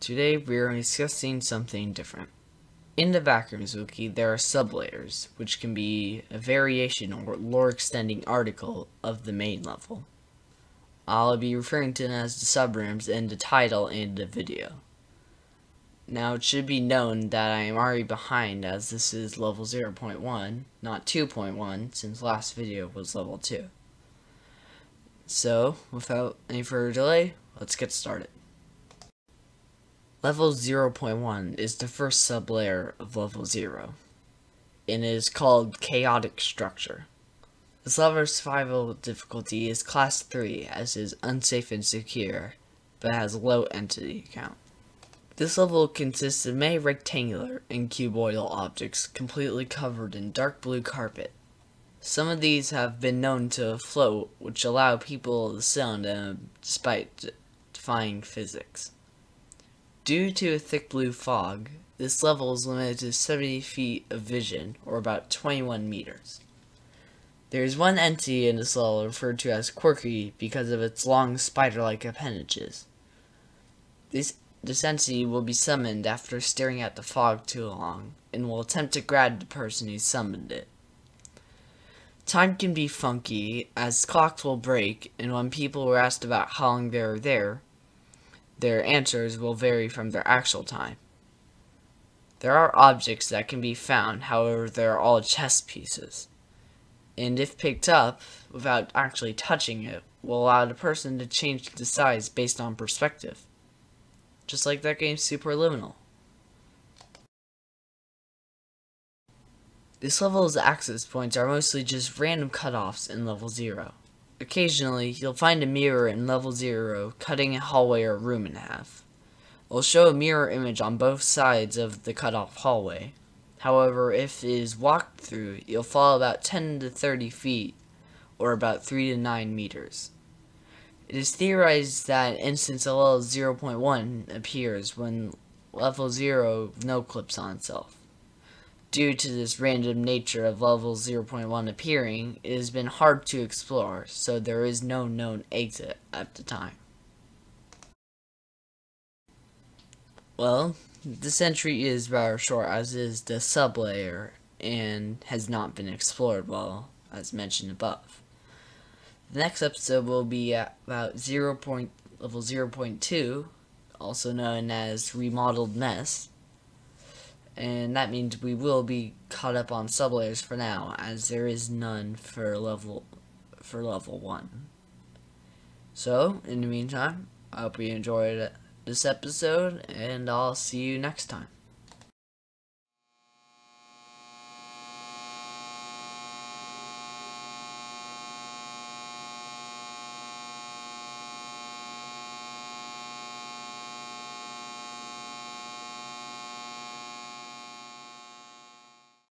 Today we are discussing something different. In the Backrooms Wiki, there are sublayers, which can be a variation or lore extending article of the main level. I'll be referring to them as the subrooms in the title and the video. Now it should be known that I am already behind as this is level 0.1, not 2.1, since last video was level 2. So, without any further delay, let's get started. Level 0.1 is the first sublayer of level 0, and is called Chaotic Structure. This level's survival difficulty is class 3 as it is unsafe and secure, but has low entity count. This level consists of many rectangular and cuboidal objects completely covered in dark blue carpet. Some of these have been known to float, which allow people to them despite defying physics. Due to a thick blue fog, this level is limited to 70 feet of vision, or about 21 meters. There is one entity in this level referred to as Quirky because of its long spider-like appendages. This this entity will be summoned after staring at the fog too long, and will attempt to grab the person who summoned it. Time can be funky, as clocks will break, and when people are asked about how long they are there, their answers will vary from their actual time. There are objects that can be found, however they are all chess pieces. And if picked up, without actually touching it, will allow the person to change the size based on perspective just like that game's Superliminal. This level's access points are mostly just random cutoffs in level 0. Occasionally, you'll find a mirror in level 0 cutting a hallway or room in half. It will show a mirror image on both sides of the cut off hallway. However, if it is walked through, you'll fall about 10 to 30 feet, or about 3 to 9 meters. It is theorized that instance level 0.1 appears when level 0 no clips on itself. Due to this random nature of level 0.1 appearing, it has been hard to explore, so there is no known exit at the time. Well, this entry is rather short as is the sublayer and has not been explored well, as mentioned above. The next episode will be about 0. Point, level 0.2, also known as Remodeled Mess. And that means we will be caught up on sublayers for now, as there is none for level for level 1. So, in the meantime, I hope you enjoyed this episode, and I'll see you next time.